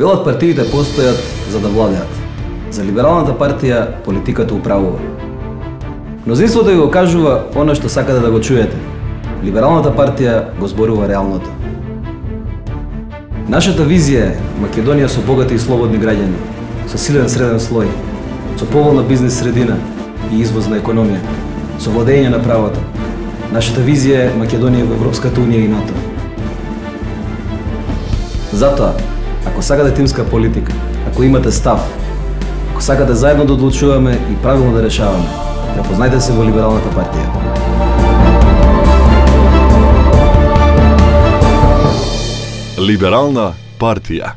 Велат партиите постојат за да владеат. За либералната партија политиката управува. Мнозинството го кажува оно што сакате да го чуете. Либералната партија го зборува реалното. Нашата визија е Македонија со богати и слободни граѓани, со силен среден слој, со поволна бизнес средина и извозна економија, со владење на правото. Нашата визија е Македонија во Европската унија и НАТО. Затоа, ако сакате тимска политика, ако имате став, ако сакате заедно да одлучуваме и правилно да решаваме, препознајте се во Либералната партија. Либерална партија.